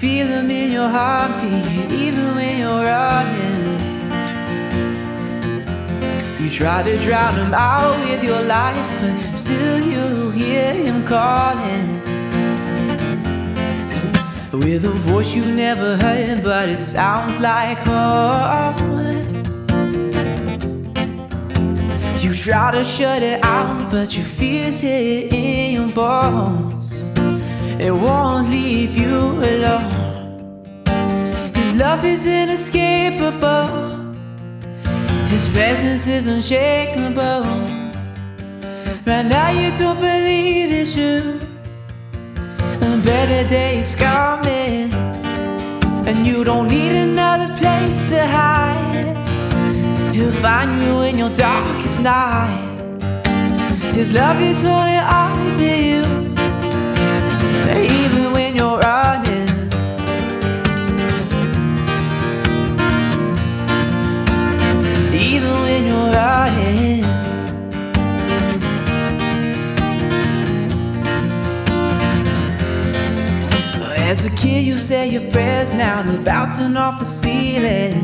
feel them in your heartbeat, even when you're running. You try to drown him out with your life, but still you hear him calling. With a voice you've never heard, but it sounds like home. You try to shut it out, but you feel it in your bones. It won't love is inescapable. His presence is unshakable. Right now you don't believe it's true. A better day is coming, and you don't need another place to hide. He'll find you in your darkest night. His love is holding on to you, even when you're running. As a kid, you say your prayers now, they're bouncing off the ceiling.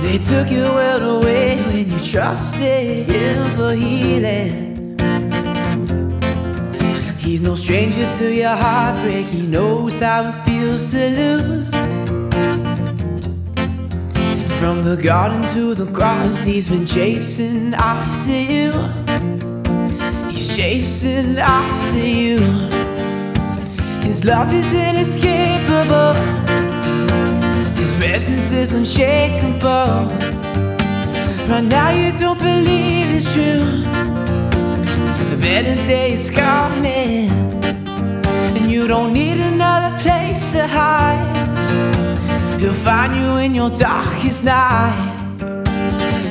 They took your world away when you trusted Him for healing. He's no stranger to your heartbreak, He knows how it feels to lose. From the garden to the cross, He's been chasing after you. Chasing after you. His love is inescapable. His presence is unshakable. Right now you don't believe it's true. A better day is coming, and you don't need another place to hide. He'll find you in your darkest night.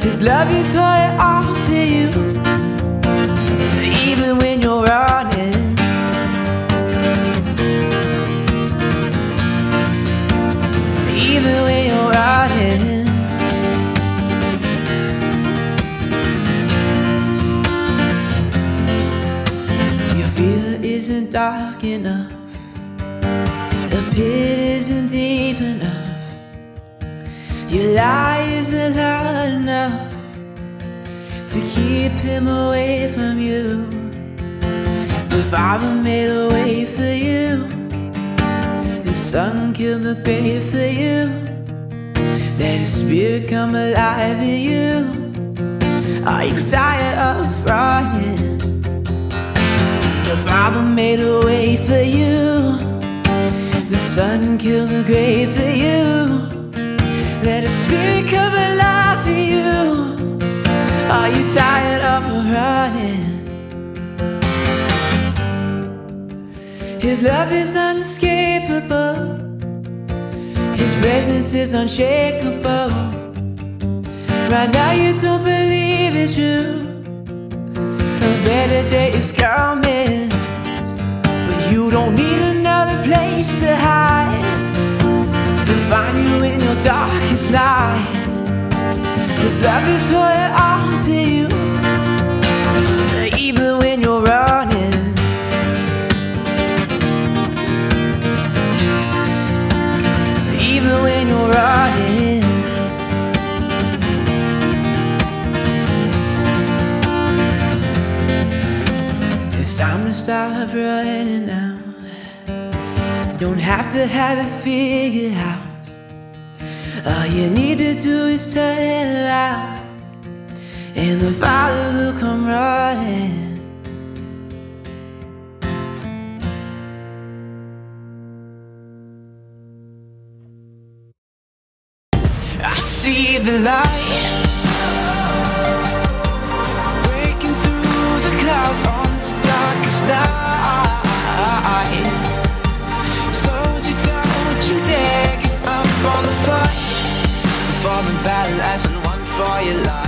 His love is holding on to you, isn't dark enough. The pit isn't deep enough. Your lie isn't loud enough to keep him away from you. The Father made a way for you. The Son killed the grave for you. Let His Spirit come alive in you. Are you tired of running? The Father made a way for you. The Son killed the grave for you. Let His Spirit come alive for you. Are you tired of running? His love is unescapable. His presence is unshakable. Right now you don't believe it's true. A better day is coming, you don't need another place to hide. He'll find you in your darkest night. His love is holding on to you, even when you're running. Even when you're running. It's time to stop running now. Don't have to have it figured out. All you need to do is turn around, and the Father will come running. I see the light. That lesson, one for your life.